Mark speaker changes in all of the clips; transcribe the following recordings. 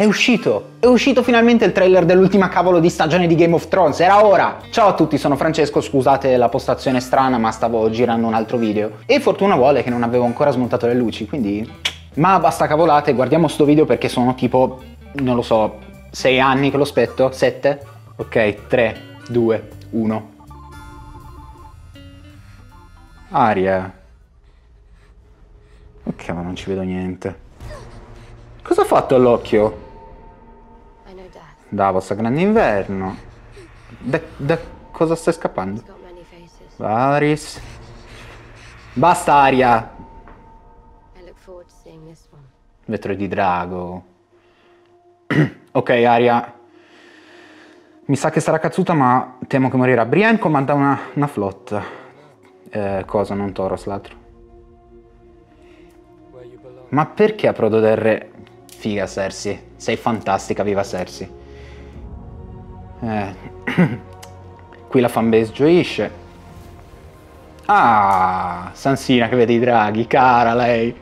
Speaker 1: È uscito! È uscito finalmente il trailer dell'ultima cavolo di stagione di Game of Thrones, era ora! Ciao a tutti, sono Francesco, scusate la postazione strana ma stavo girando un altro video. E fortuna vuole che non avevo ancora smontato le luci, quindi... Ma basta cavolate, guardiamo sto video perché sono tipo, non lo so, 6 anni che lo aspetto? 7? Ok, 3, 2, 1. Aria. Ok, ma non ci vedo niente. Cosa ha fatto all'occhio? Davos a grande inverno. Da, da cosa stai scappando? Varys. Basta Aria. Vetro di drago. ok Aria. Mi sa che sarà cazzuta ma temo che morirà. Brienne comanda una, una flotta. Eh, cosa, non Toros l'altro. Ma perché a Prodo del Re? Figa Cersei, sei fantastica, viva Cersei. Eh. Qui la fanbase gioisce. Ah, Sansina che vede i draghi, cara lei.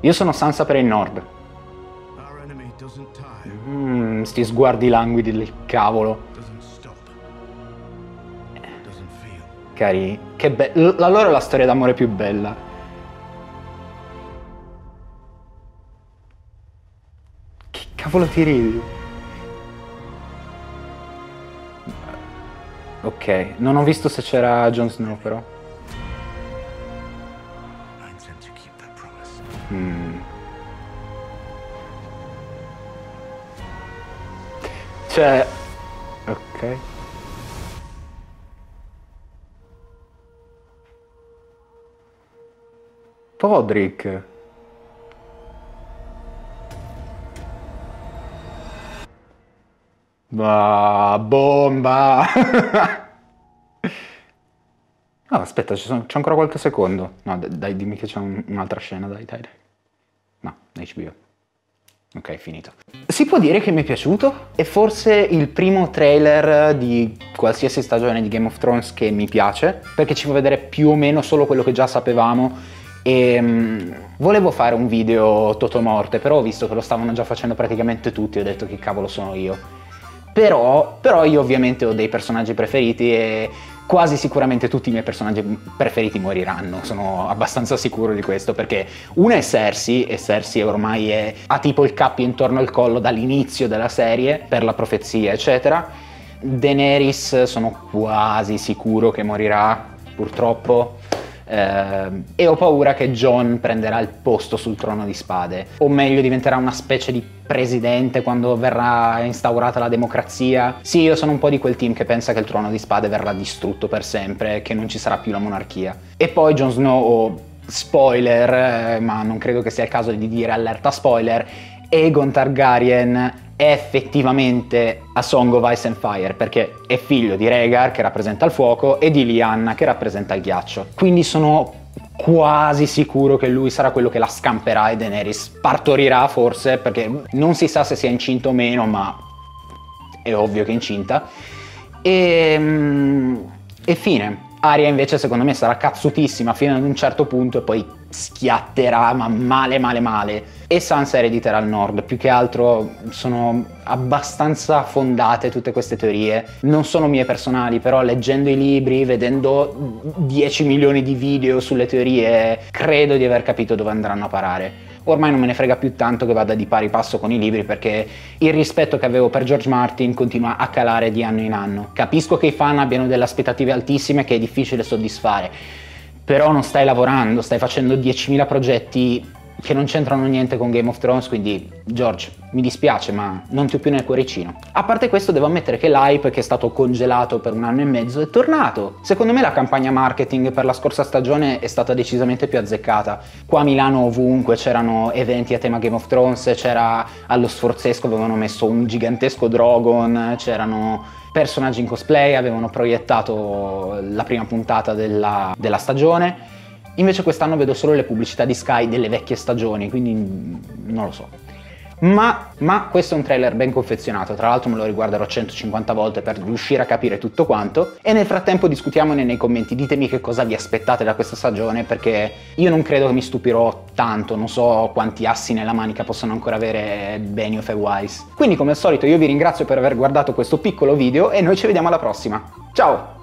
Speaker 1: Io sono Sansa per il nord. Mm, sti sguardi languidi del cavolo. Cari, che bello. Allora è la storia d'amore più bella. Che cavolo ti ridi? Ok, non ho visto se c'era Jon Snow però. Mm. Cioè... Ok. Podrick. Bah, bomba! oh, aspetta, c'è ancora qualche secondo. No, dai, dimmi che c'è un, un'altra scena, dai, dai, dai. No, HBO. Ok, finito. Si può dire che mi è piaciuto? È forse il primo trailer di qualsiasi stagione di Game of Thrones che mi piace, perché ci fa vedere più o meno solo quello che già sapevamo e um, volevo fare un video totomorte, però ho visto che lo stavano già facendo praticamente tutti e ho detto che cavolo sono io. Però, però io ovviamente ho dei personaggi preferiti e quasi sicuramente tutti i miei personaggi preferiti moriranno, sono abbastanza sicuro di questo perché una è Cersei e Cersei ormai è, ha tipo il cappio intorno al collo dall'inizio della serie per la profezia eccetera. Daenerys sono quasi sicuro che morirà purtroppo eh, e ho paura che John prenderà il posto sul trono di spade, o meglio diventerà una specie di presidente quando verrà instaurata la democrazia. Sì, io sono un po' di quel team che pensa che il trono di spade verrà distrutto per sempre, che non ci sarà più la monarchia. E poi Jon Snow, oh, spoiler, eh, ma non credo che sia il caso di dire allerta spoiler, Aegon Targaryen è effettivamente a Song of Ice and Fire perché è figlio di Rhaegar che rappresenta il fuoco e di Lyanna che rappresenta il ghiaccio. Quindi sono quasi sicuro che lui sarà quello che la scamperà e Daenerys partorirà forse perché non si sa se sia incinta o meno ma è ovvio che è incinta. E, mm, e fine. Aria invece secondo me sarà cazzutissima fino ad un certo punto e poi schiatterà ma male male male. E Sansa erediterà il nord. Più che altro sono abbastanza fondate tutte queste teorie. Non sono mie personali però leggendo i libri vedendo 10 milioni di video sulle teorie credo di aver capito dove andranno a parare ormai non me ne frega più tanto che vada di pari passo con i libri perché il rispetto che avevo per George Martin continua a calare di anno in anno. Capisco che i fan abbiano delle aspettative altissime che è difficile soddisfare, però non stai lavorando, stai facendo 10.000 progetti che non c'entrano niente con Game of Thrones, quindi George, mi dispiace, ma non ti ho più nel cuoricino. A parte questo, devo ammettere che l'hype, che è stato congelato per un anno e mezzo, è tornato. Secondo me la campagna marketing per la scorsa stagione è stata decisamente più azzeccata. Qua a Milano ovunque c'erano eventi a tema Game of Thrones, c'era allo Sforzesco avevano messo un gigantesco Drogon, c'erano personaggi in cosplay, avevano proiettato la prima puntata della, della stagione Invece quest'anno vedo solo le pubblicità di Sky delle vecchie stagioni, quindi non lo so. ma, ma questo è un trailer ben confezionato, tra l'altro me lo riguarderò 150 volte per riuscire a capire tutto quanto e nel frattempo discutiamone nei commenti, ditemi che cosa vi aspettate da questa stagione perché io non credo che mi stupirò tanto, non so quanti assi nella manica possono ancora avere Benioff e Wise. Quindi come al solito io vi ringrazio per aver guardato questo piccolo video e noi ci vediamo alla prossima. Ciao!